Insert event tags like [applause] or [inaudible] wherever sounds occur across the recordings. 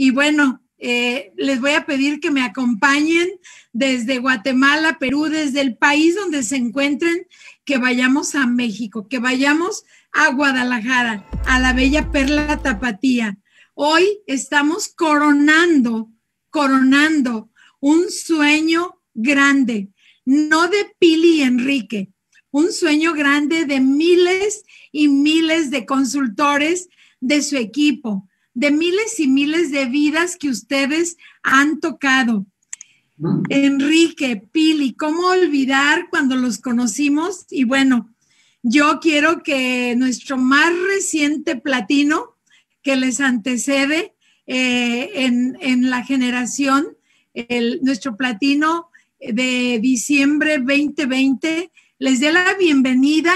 Y bueno, eh, les voy a pedir que me acompañen desde Guatemala, Perú, desde el país donde se encuentren, que vayamos a México, que vayamos a Guadalajara, a la bella perla tapatía. Hoy estamos coronando, coronando un sueño grande, no de Pili Enrique, un sueño grande de miles y miles de consultores de su equipo, de miles y miles de vidas que ustedes han tocado. Enrique, Pili, ¿cómo olvidar cuando los conocimos? Y bueno, yo quiero que nuestro más reciente platino que les antecede eh, en, la generación, nuestro platino de diciembre 2020, les dé la bienvenida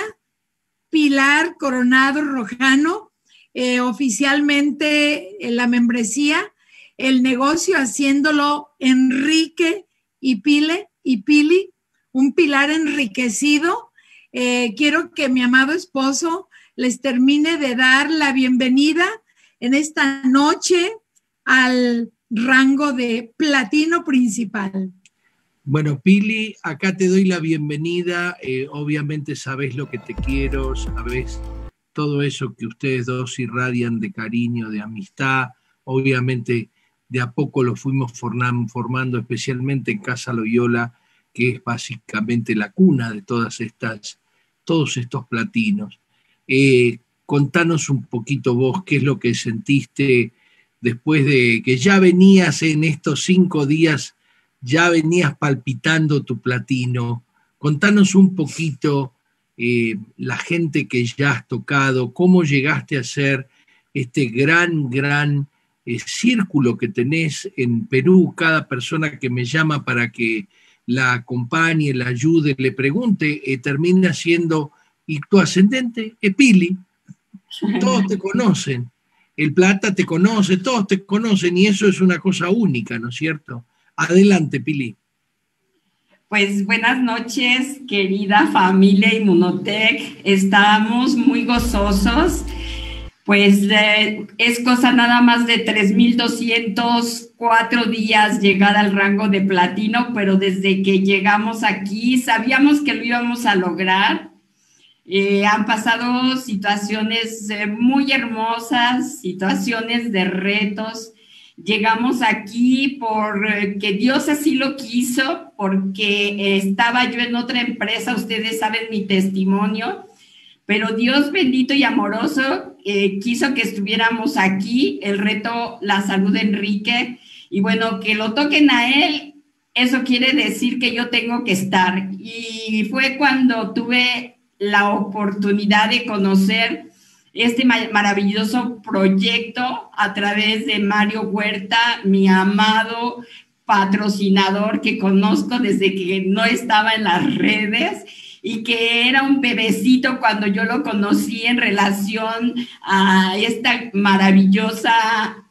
Pilar Coronado Rojano, eh, oficialmente en la membresía, el negocio haciéndolo Enrique y Pile y Pili, un pilar enriquecido. Eh, quiero que mi amado esposo les termine de dar la bienvenida en esta noche al rango de platino principal. Bueno, Pili, acá te doy la bienvenida. Eh, obviamente sabes lo que te quiero, sabes todo eso que ustedes dos irradian de cariño, de amistad. Obviamente de a poco lo fuimos formando, especialmente en Casa Loyola, que es básicamente la cuna de todas estas, todos estos platinos. Eh, contanos un poquito vos qué es lo que sentiste después de que ya venías en estos cinco días, ya venías palpitando tu platino. Contanos un poquito eh, la gente que ya has tocado, cómo llegaste a ser este gran, gran eh, círculo que tenés en Perú, cada persona que me llama para que la acompañe, la ayude, le pregunte, eh, termina siendo, y tu ascendente, Epili, todos te [laughs] conocen, el Plata te conoce, todos te conocen y eso es una cosa única, ¿no es cierto? Adelante, Pili. Pues buenas noches, querida familia Inmunotech. Estamos muy gozosos. Pues eh, es cosa nada más de 3.204 días llegar al rango de platino, pero desde que llegamos aquí sabíamos que lo íbamos a lograr. Eh, han pasado situaciones eh, muy hermosas, situaciones de retos Llegamos aquí porque eh, Dios así lo quiso, porque estaba yo en otra empresa, ustedes saben mi testimonio, pero Dios bendito y amoroso eh, quiso que estuviéramos aquí, el reto La Salud de Enrique, y bueno, que lo toquen a él, eso quiere decir que yo tengo que estar. Y fue cuando tuve la oportunidad de conocer este maravilloso proyecto a través de Mario Huerta, mi amado patrocinador que conozco desde que no estaba en las redes y que era un bebecito cuando yo lo conocí en relación a esta maravillosa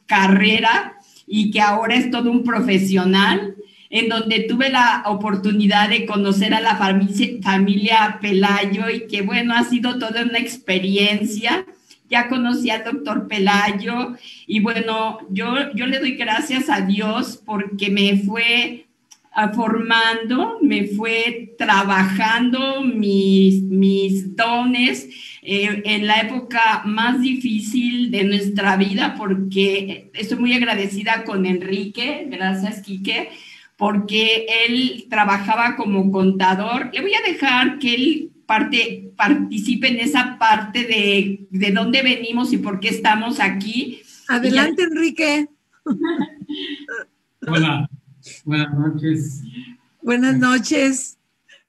carrera y que ahora es todo un profesional en donde tuve la oportunidad de conocer a la familia, Pelayo y que bueno, ha sido toda una experiencia. Ya conocí al doctor Pelayo y bueno, yo, yo le doy gracias a Dios porque me fue ah, formando, me fue trabajando mis, mis dones eh, en la época más difícil de nuestra vida, porque estoy muy agradecida con Enrique, gracias Quique, porque él trabajaba como contador. Le voy a dejar que él parte, participe en esa parte de, de dónde venimos y por qué estamos aquí. Adelante, Enrique. [laughs] Hola, buenas noches. Buenas noches.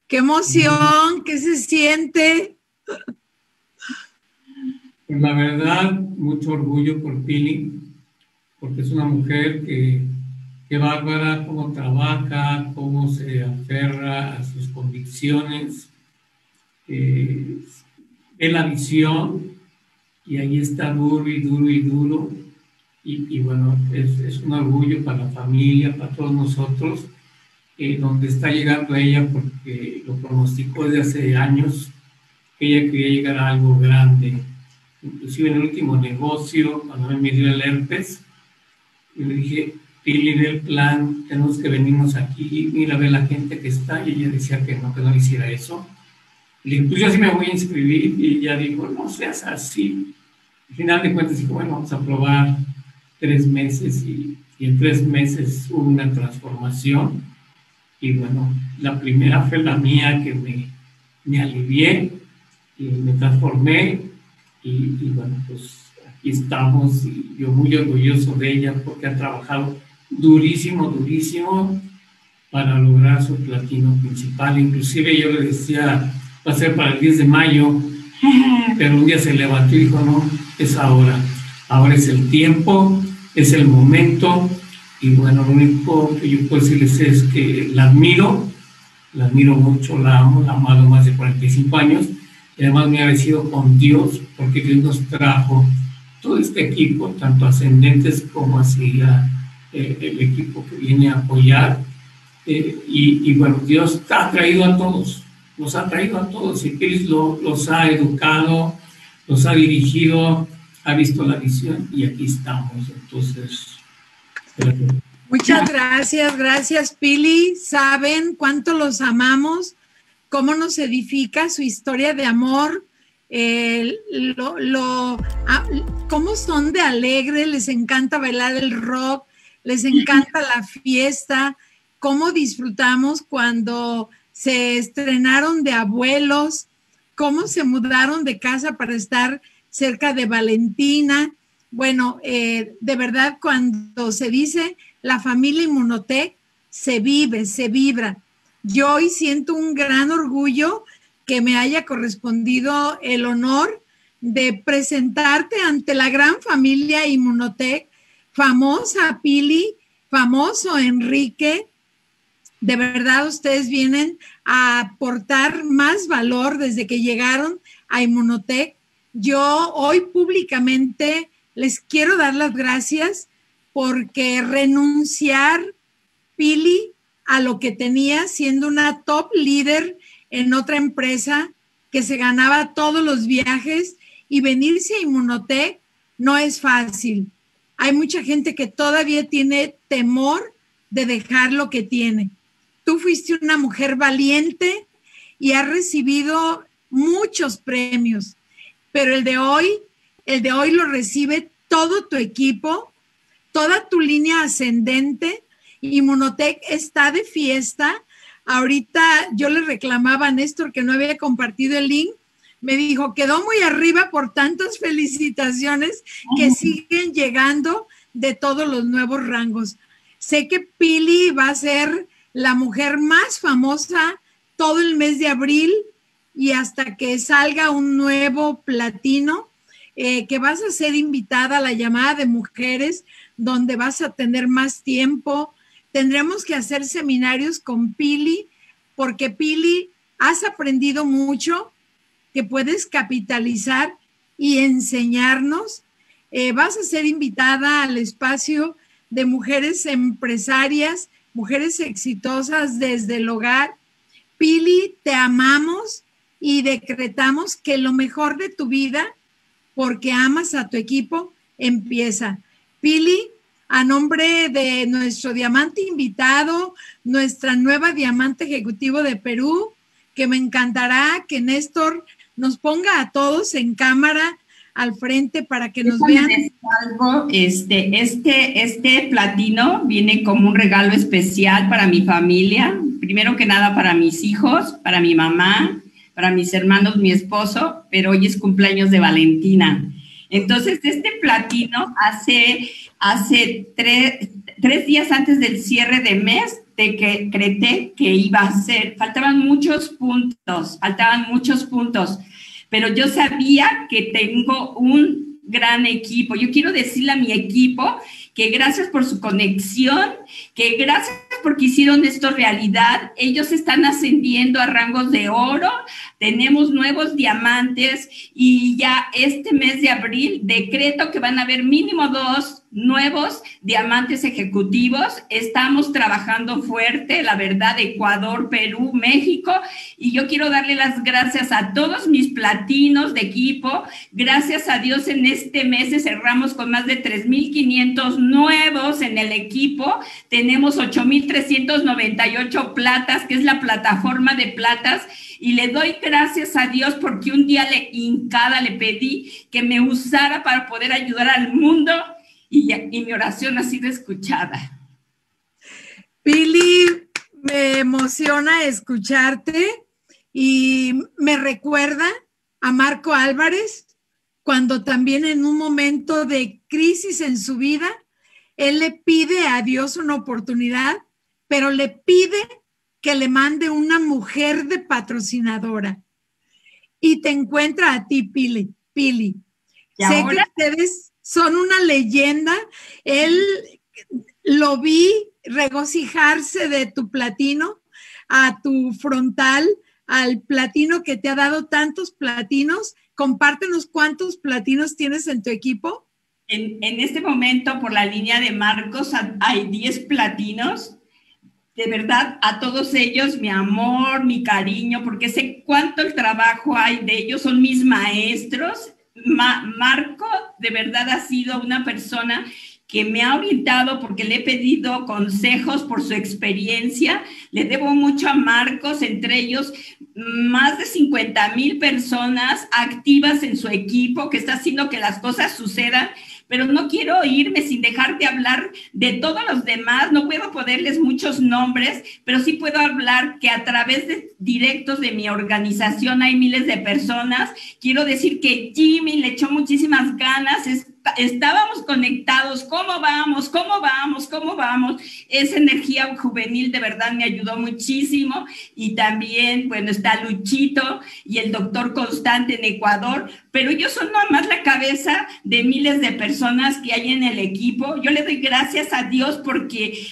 Qué emoción, qué se siente. Pues la verdad, mucho orgullo por Pili, porque es una mujer que bárbara, cómo trabaja, cómo se aferra a sus convicciones, eh, ve la visión y ahí está duro y duro y duro. Y, bueno, es, un orgullo para la familia, para todos nosotros, eh, donde está llegando ella porque lo pronosticó desde hace años, que ella quería llegar a algo grande. Inclusive en el último negocio, cuando me dio el herpes, Y le dije, Pili, ve el plan, tenemos que venirnos aquí, mira, ve la gente que está. Y ella decía que no, que no hiciera eso. Le dije, pues yo sí me voy a inscribir. Y ella dijo, no seas así. Al final de cuentas dijo, bueno, vamos a probar tres meses y, y en tres meses hubo una transformación. Y bueno, la primera fue la mía que me, me alivié y me transformé. Y, y bueno, pues aquí estamos y yo muy orgulloso de ella porque ha trabajado durísimo, durísimo para lograr su platino principal. Inclusive yo le decía, va a ser para el 10 de mayo, [laughs] pero un día se levantó y dijo, no, es ahora, ahora es el tiempo, es el momento. Y bueno, lo único que yo puedo decirles es que la admiro, la admiro mucho, la amo, la amado más de 45 años. Y además me ha agradecido con Dios porque Dios nos trajo todo este equipo, tanto ascendentes como hacia eh, el equipo que viene a apoyar. Eh, y, y, bueno, Dios ha traído a todos, nos ha traído a todos y Cristo los ha educado, los ha dirigido, ha visto la visión y aquí estamos. Entonces, Muchas gracias, gracias Pili. Saben cuánto los amamos, cómo nos edifica su historia de amor, eh, lo, lo, ah, cómo son de alegre, les encanta bailar el rock, les encanta la fiesta, cómo disfrutamos cuando se estrenaron de abuelos, cómo se mudaron de casa para estar cerca de Valentina. Bueno, eh, de verdad, cuando se dice la familia Inmunotec, se vive, se vibra. Yo hoy siento un gran orgullo que me haya correspondido el honor de presentarte ante la gran familia Inmunotec, famosa Pili, famoso Enrique. De verdad, ustedes vienen a aportar más valor desde que llegaron a Inmunotec. Yo hoy públicamente les quiero dar las gracias porque renunciar, Pili, a lo que tenía siendo una top líder en otra empresa que se ganaba todos los viajes y venirse a Inmunotech no es fácil. Hay mucha gente que todavía tiene temor de dejar lo que tiene. Tú fuiste una mujer valiente y has recibido muchos premios, pero el de hoy, el de hoy lo recibe todo tu equipo, toda tu línea ascendente. Inmunotech está de fiesta Ahorita yo le reclamaba a Néstor que no había compartido el link. Me dijo, quedó muy arriba por tantas felicitaciones que siguen llegando de todos los nuevos rangos. Sé que Pili va a ser la mujer más famosa todo el mes de abril y hasta que salga un nuevo platino, eh, que vas a ser invitada a la llamada de mujeres, donde vas a tener más tiempo, tendremos que hacer seminarios con Pili, porque Pili, has aprendido mucho que puedes capitalizar y enseñarnos. Eh, vas a ser invitada al espacio de mujeres empresarias, mujeres exitosas desde el hogar. Pili, te amamos y decretamos que lo mejor de tu vida, porque amas a tu equipo, empieza. Pili, a nombre de nuestro diamante invitado, nuestra nueva diamante ejecutivo de Perú, que me encantará que Néstor nos ponga a todos en cámara al frente para que nos vean. Algo, este, este, este platino viene como un regalo especial para mi familia, primero que nada para mis hijos, para mi mamá, para mis hermanos, mi esposo, pero hoy es cumpleaños de Valentina. Entonces, este platino hace hace tres, días antes del cierre de mes de que creté que iba a ser, faltaban muchos puntos, faltaban muchos puntos, pero yo sabía que tengo un gran equipo. Yo quiero decirle a mi equipo que gracias por su conexión, que gracias porque hicieron esto realidad. Ellos están ascendiendo a rangos de oro, tenemos nuevos diamantes y ya este mes de abril decreto que van a haber mínimo dos nuevos diamantes ejecutivos. Estamos trabajando fuerte, la verdad, Ecuador, Perú, México. Y yo quiero darle las gracias a todos mis platinos de equipo. Gracias a Dios en este mes cerramos con más de 3.500 nuevos en el equipo. Tenemos 8.398 platas, que es la plataforma de platas. Y le doy gracias a Dios porque un día le hincada le pedí que me usara para poder ayudar al mundo y, mi oración ha sido escuchada. Pili, me emociona escucharte y me recuerda a Marco Álvarez cuando también en un momento de crisis en su vida, él le pide a Dios una oportunidad, pero le pide que le mande una mujer de patrocinadora. Y te encuentra a ti, Pili. Pili. Sé que ustedes son una leyenda. Él lo vi regocijarse de tu platino a tu frontal, al platino que te ha dado tantos platinos. Compártenos cuántos platinos tienes en tu equipo. En, en este momento, por la línea de Marcos, hay 10 platinos. De verdad, a todos ellos, mi amor, mi cariño, porque sé cuánto el trabajo hay de ellos, son mis maestros Marco de verdad ha sido una persona que me ha orientado porque le he pedido consejos por su experiencia. Le debo mucho a Marcos, entre ellos más de 50 mil personas activas en su equipo que está haciendo que las cosas sucedan pero no quiero irme sin dejar de hablar de todos los demás. No puedo ponerles muchos nombres, pero sí puedo hablar que a través de directos de mi organización hay miles de personas. Quiero decir que Jimmy le echó muchísimas ganas, es estábamos conectados, ¿cómo vamos? ¿Cómo vamos? ¿Cómo vamos? Esa energía juvenil de verdad me ayudó muchísimo y también, bueno, está Luchito y el doctor Constante en Ecuador, pero ellos son nomás la cabeza de miles de personas que hay en el equipo. Yo le doy gracias a Dios porque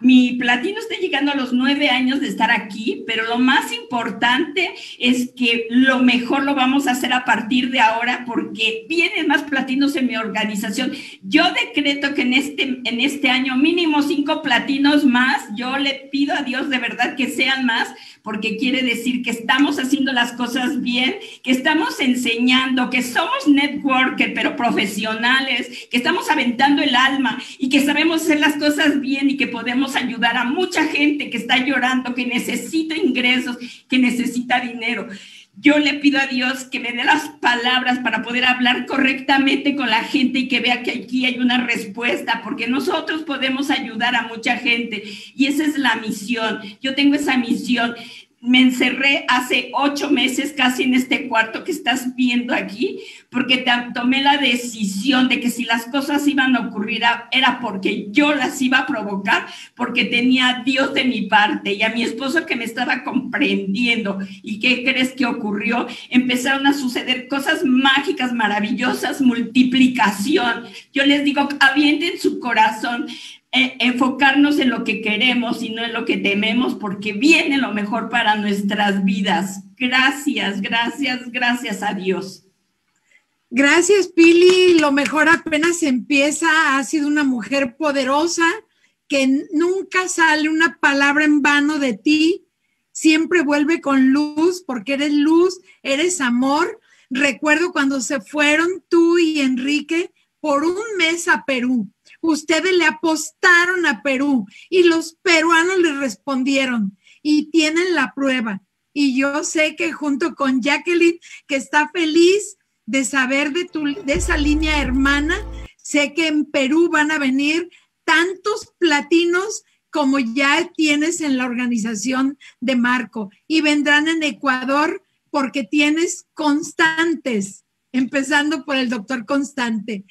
mi platino está llegando a los nueve años de estar aquí, pero lo más importante es que lo mejor lo vamos a hacer a partir de ahora porque vienen más platinos en mi organización. Yo decreto que en este, en este año mínimo cinco platinos más. Yo le pido a Dios de verdad que sean más porque quiere decir que estamos haciendo las cosas bien, que estamos enseñando, que somos networker, pero profesionales, que estamos aventando el alma y que sabemos hacer las cosas bien y que podemos ayudar a mucha gente que está llorando, que necesita ingresos, que necesita dinero. Yo le pido a Dios que me dé las palabras para poder hablar correctamente con la gente y que vea que aquí hay una respuesta, porque nosotros podemos ayudar a mucha gente y esa es la misión. Yo tengo esa misión me encerré hace ocho meses casi en este cuarto que estás viendo aquí, porque tomé la decisión de que si las cosas iban a ocurrir era porque yo las iba a provocar, porque tenía a Dios de mi parte y a mi esposo que me estaba comprendiendo. ¿Y qué crees que ocurrió? Empezaron a suceder cosas mágicas, maravillosas, multiplicación. Yo les digo, avienten su corazón. Eh, enfocarnos en lo que queremos y no en lo que tememos, porque viene lo mejor para nuestras vidas. Gracias, gracias, gracias a Dios. Gracias, Pili. Lo mejor apenas empieza. Ha sido una mujer poderosa que nunca sale una palabra en vano de ti. Siempre vuelve con luz porque eres luz, eres amor. Recuerdo cuando se fueron tú y Enrique por un mes a Perú ustedes le apostaron a Perú y los peruanos le respondieron y tienen la prueba. Y yo sé que junto con Jacqueline, que está feliz de saber de, tu, de esa línea hermana, sé que en Perú van a venir tantos platinos como ya tienes en la organización de Marco y vendrán en Ecuador porque tienes constantes, empezando por el doctor Constante.